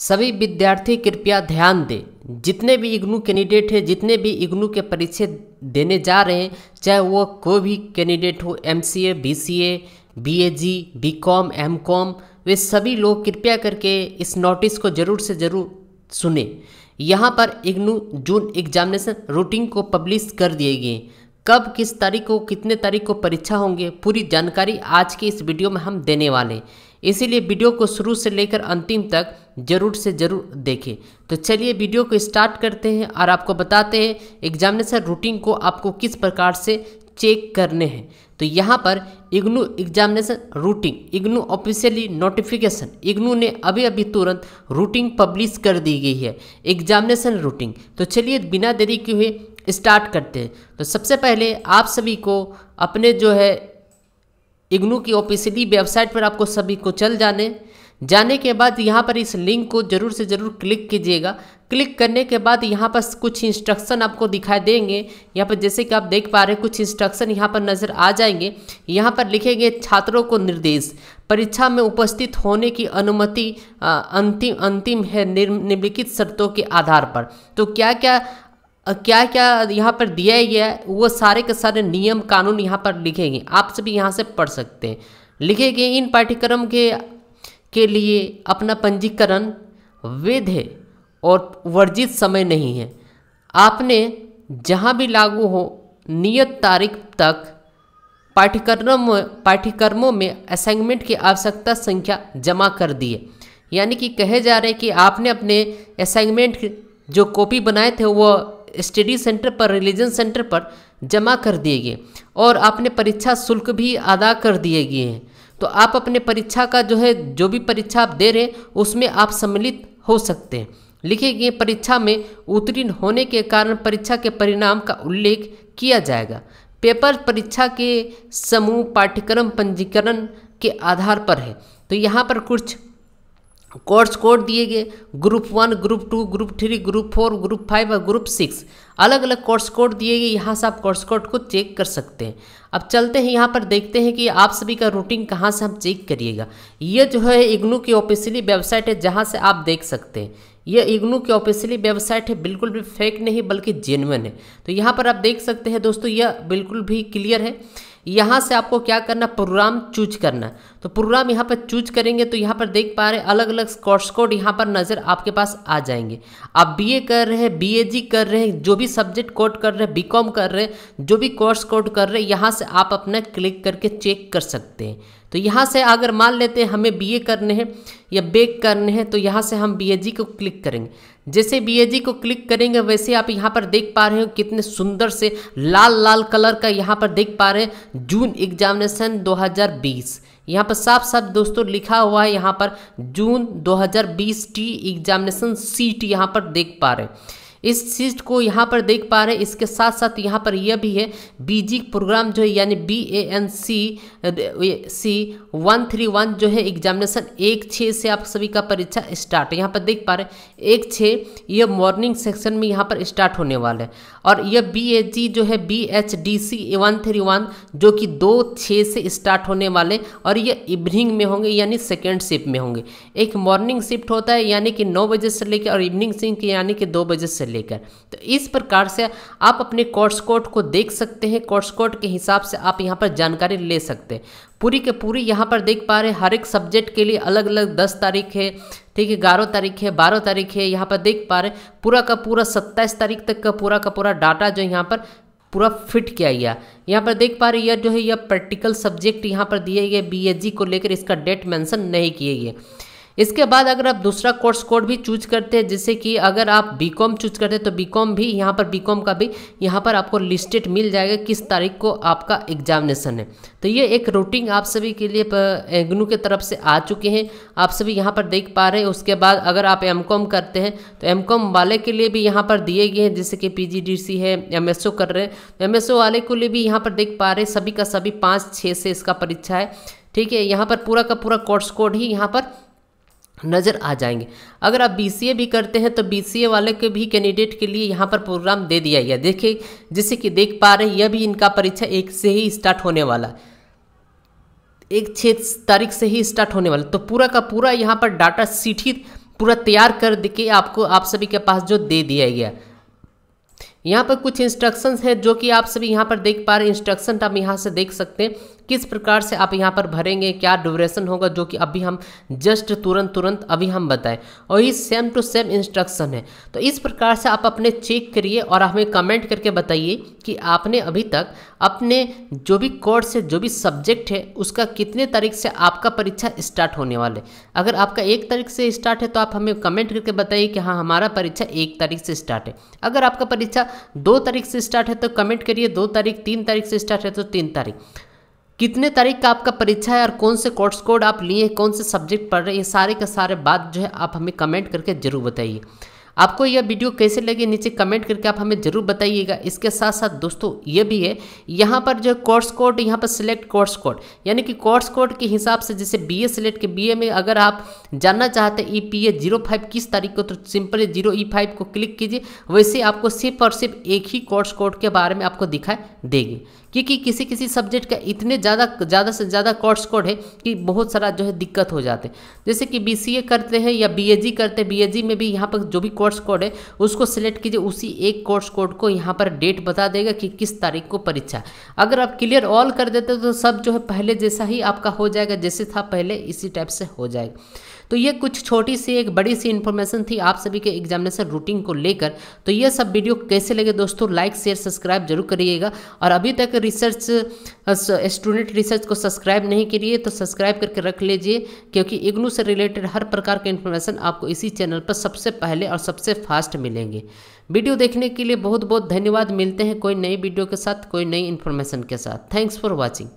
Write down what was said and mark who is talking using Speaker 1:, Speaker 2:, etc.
Speaker 1: सभी विद्यार्थी कृपया ध्यान दें। जितने भी इग्नू कैंडिडेट हैं, जितने भी इग्नू के परीक्षा देने जा रहे हैं, चाहे वो कोई भी कैंडिडेट हो M C A B C A B A G B com M com वे सभी लोग कृपया करके इस नोटिस को ज़रूर से ज़रूर सुने। यहाँ पर इग्नू जून एग्जामिनेशन रूटीन को पब्लिश कर दिए गए कब, किस तारीख को, कितने तारीख को परीक्षा होंगे, पूरी जानकारी आज के इस वीडियो में हम देने वाले इसीलिए वीडियो को शुरू से लेकर अंतिम तक ज़रूर से ज़रूर देखें। तो चलिए वीडियो को स्टार्ट करते हैं और आपको बताते हैं एग्जामिनेशन रूटीन को आपको किस प्रकार से चेक करने हैं। तो यहाँ पर IGNOU examination routine, IGNOU officially notification, IGNOU ने अभी अभी तुरंत रूटीन पब्लिश कर दी गई है, एग्जामिनेशन रूटीन। तो चलिए बिना देरी के हुए स्टार्ट करते हैं। तो सबसे पहले आप सभी को अपने जो है इग्नू की ऑफिशियली वेबसाइट पर आपको सभी को चल जाने। जाने के बाद यहाँ पर इस लिंक को ज़रूर से ज़रूर क्लिक कीजिएगा। क्लिक करने के बाद यहाँ पर कुछ इंस्ट्रक्शन आपको दिखाई देंगे। यहाँ पर जैसे कि आप देख पा रहे हैं, कुछ इंस्ट्रक्शन यहाँ पर नज़र आ जाएँगे। यहाँ पर लिखेंगे छात्रों को निर्देश। परीक्षा में उपस्थित होने की अनुमति अंतिम अंतिम है निम्नलिखित शर्तों के आधार पर। तो क्या क्या क्या क्या यहाँ पर दिया गया है? वो सारे के सारे नियम कानून यहाँ पर लिखेंगे। आप सभी यहाँ से पढ़ सकते हैं। लिखे गए इन पाठ्यक्रम के के लिए अपना पंजीकरण वैध है और वर्जित समय नहीं है। आपने जहाँ भी लागू हो, नियत तारीख तक पाठ्यक्रम पाठ्यक्रमों में असाइनमेंट की आवश्यकता संख्या जमा कर दी है। यानी कि कहे जा रहे हैं कि आपने अपने असाइनमेंट जो कॉपी बनाए थे, वो स्टडी सेंटर पर रिलीजन सेंटर पर जमा कर दिए गए और आपने परीक्षा शुल्क भी अदा कर दिए गए हैं। तो आप अपने परीक्षा का जो है, जो भी परीक्षा आप दे रहे हैं, उसमें आप सम्मिलित हो सकते हैं। लिखे गए परीक्षा में उत्तीर्ण होने के कारण परीक्षा के परिणाम का उल्लेख किया जाएगा। पेपर परीक्षा के समूह पाठ्यक्रम पंजीकरण के आधार पर है। तो यहाँ पर कुछ कोर्स कोड दिए गए। Group one group two group three group four group five और ग्रुप सिक्स अलग अलग कोर्स कोड दिए गए। यहाँ से आप कोर्स कोड को चेक कर सकते हैं। अब चलते हैं, यहाँ पर देखते हैं कि आप सभी का रूटीन कहाँ से हम चेक करिएगा। ये जो है इग्नू की ऑफिशियली वेबसाइट है, जहाँ से आप देख सकते हैं। ये इग्नू की ऑफिशियली वेबसाइट है, बिल्कुल भी फेक नहीं, बल्कि जेनवन है। तो यहाँ पर आप देख सकते हैं दोस्तों, यह बिल्कुल भी क्लियर है। यहाँ से आपको क्या करना, प्रोग्राम चूज़ करना। तो प्रोग्राम यहाँ पर चूज़ करेंगे तो यहाँ पर देख पा रहे अलग अलग कोर्स कोड यहाँ पर नज़र आपके पास आ जाएँगे। आप बीए कर रहे हैं बीएजी कर रहे हैं, जो भी सब्जेक्ट कोड कर रहे हैं बीकॉम कर रहे हैं, जो भी कोर्स कोड कर रहे हैं, यहाँ से आप अपना क्लिक करके चेक कर सकते हैं। तो यहाँ से अगर मान लेते हैं हमें बीए करने हैं या बेक करने हैं तो यहाँ से हम बी को क्लिक करेंगे। जैसे बी को क्लिक करेंगे, वैसे आप यहाँ पर देख पा रहे हो कितने सुंदर से लाल लाल कलर का यहाँ पर देख पा रहे हैं। जून एग्जामिनेशन 2020 यहाँ पर साफ़ साफ़ दोस्तों लिखा हुआ है, यहाँ पर जून 2020 टी एग्जामिनेशन सीट यहाँ पर देख पा रहे हैं। इस चीज़ को यहाँ पर देख पा रहे हैं। इसके साथ साथ यहाँ पर यह भी है बीजी प्रोग्राम जो है, यानी B A N C C one three one जो है एग्जामिनेशन एक छः से आप सभी का परीक्षा स्टार्ट यहाँ पर देख पा रहे एक छः ये मॉर्निंग सेक्शन में यहाँ पर स्टार्ट होने वाला है। और यह बी ए जी जो है B H D C one three one जो कि दो छः से स्टार्ट होने वाले और ये इवनिंग में होंगे, यानी सेकेंड शिफ्ट में होंगे। एक मॉर्निंग शिफ्ट होता है, यानी कि नौ बजे से लेकर और इवनिंग शिफ्ट यानी कि दो बजे से लेकर। तो इस प्रकार से आप अपने कोर्स कोड को देख सकते हैं। कोर्स कोड के हिसाब से आप यहाँ पर जानकारी ले सकते हैं। पूरी के पूरी यहाँ पर देख पा रहे हैं। हर एक सब्जेक्ट के लिए अलग अलग दस तारीख है, ठीक है, ग्यारह तारीख है, बारह तारीख है, यहाँ पर देख पा रहे पूरा का पूरा सत्ताईस तारीख तक का पूरा का पूरा डाटा जो यहाँ पर पूरा फिट किया गया। यहाँ पर देख पा रहे यह जो है, यह प्रैक्टिकल सब्जेक्ट यहाँ पर दिए गए बीएचजी को लेकर इसका डेट मेंशन नहीं किए गए। इसके बाद अगर आप दूसरा कोर्स कोड भी चूज़ करते हैं, जैसे कि अगर आप बी कॉम चूज़ करते हैं तो बी कॉम भी, यहाँ पर बी कॉम का भी, यहाँ पर आपको लिस्टेड मिल जाएगा किस तारीख को आपका एग्जामिनेशन है। तो ये एक रूटीन आप सभी के लिए एग्नू के तरफ़ से आ चुके हैं। आप सभी यहाँ पर देख पा रहे हैं, उसके बाद अगर आप एम कॉम करते हैं तो एम कॉम वाले के लिए भी यहाँ पर दिए गए हैं, जैसे कि पी जी डी सी है एम एस ओ कर रहे हैं। एम एस ओ वाले के लिए भी यहाँ पर देख पा रहे हैं, सभी का सभी पाँच छः से इसका परीक्षा है। ठीक है, यहाँ पर पूरा का पूरा कोर्स कोड ही यहाँ पर नज़र आ जाएँगे। अगर आप BCA भी करते हैं तो BCA वाले के भी कैंडिडेट के लिए यहाँ पर प्रोग्राम दे दिया गया। देखिए जैसे कि देख पा रहे हैं, यह भी इनका परीक्षा एक से ही स्टार्ट होने वाला एक छः तारीख से ही स्टार्ट होने वाला तो पूरा का पूरा यहाँ पर डाटा सीट ही पूरा तैयार कर के आपको आप सभी के पास जो दे दिया गया। यहाँ पर कुछ इंस्ट्रक्शंस हैं, जो कि आप सभी यहाँ पर देख पा रहे इंस्ट्रक्शन आप यहाँ से देख सकते हैं। किस प्रकार से आप यहाँ पर भरेंगे, क्या ड्यूरेशन होगा, जो कि अभी हम जस्ट तुरंत तुरंत, अभी हम बताएँ। और ये सेम टू सेम इंस्ट्रक्शन है। तो इस प्रकार से आप अपने चेक करिए और हमें कमेंट करके बताइए कि आपने अभी तक अपने जो भी कोर्स है, जो भी सब्जेक्ट है, उसका कितने तारीख से आपका परीक्षा स्टार्ट होने वाले अगर आपका एक तारीख से स्टार्ट है तो आप हमें कमेंट करके बताइए कि हाँ हमारा परीक्षा एक तारीख से स्टार्ट है। अगर आपका परीक्षा दो तारीख से स्टार्ट है तो कमेंट करिए, दो तारीख, तीन तारीख से स्टार्ट है तो तीन तारीख। कितने तारीख का आपका परीक्षा है और कौन से कोर्स कोड आप लिए कौन से सब्जेक्ट पढ़ रहे हैं, ये सारे के सारे बात जो है आप हमें कमेंट करके ज़रूर बताइए। आपको यह वीडियो कैसे लगे, नीचे कमेंट करके आप हमें ज़रूर बताइएगा। इसके साथ साथ दोस्तों, ये भी है, यहाँ पर जो कोर्स कोड यहाँ पर सिलेक्ट कोर्स कोड यानी कि कोर्स कोड के हिसाब से जैसे बी ए सिलेक्ट के बी ए में अगर आप जानना चाहते हैं E P A zero five किस तारीख को तो सिंपली ज़ीरो ई फाइव को क्लिक कीजिए, वैसे आपको सिर्फ़ और सिर्फ़ एक ही कोर्स कोड के बारे में आपको दिखाई देगी। क्योंकि किसी किसी सब्जेक्ट का इतने ज़्यादा ज़्यादा से ज़्यादा कोर्स कोड है कि बहुत सारा जो है दिक्कत हो जाते हैं। जैसे कि बी सी ए करते हैं या बी करते हैं बी में भी यहाँ पर जो भी कोर्स कोड है, उसको सिलेक्ट कीजिए, उसी एक कोर्स कोड को यहाँ पर डेट बता देगा कि किस तारीख को परीक्षा। अगर आप क्लियर ऑल कर देते तो सब जो है पहले जैसा ही आपका हो जाएगा, जैसे था पहले, इसी टाइप से हो जाएगा। तो ये कुछ छोटी सी एक बड़ी सी इन्फॉर्मेशन थी आप सभी के एग्जामिनेशन रूटीन को लेकर। तो ये सब वीडियो कैसे लगे दोस्तों? लाइक शेयर सब्सक्राइब ज़रूर करिएगा। और अभी तक रिसर्च स्टूडेंट रिसर्च को सब्सक्राइब नहीं करिए तो सब्सक्राइब करके रख लीजिए, क्योंकि इग्नू से रिलेटेड हर प्रकार के इन्फॉर्मेशन आपको इसी चैनल पर सबसे पहले और सबसे फास्ट मिलेंगे। वीडियो देखने के लिए बहुत बहुत धन्यवाद। मिलते हैं कोई नई वीडियो के साथ, कोई नई इन्फॉर्मेशन के साथ। Thanks for watching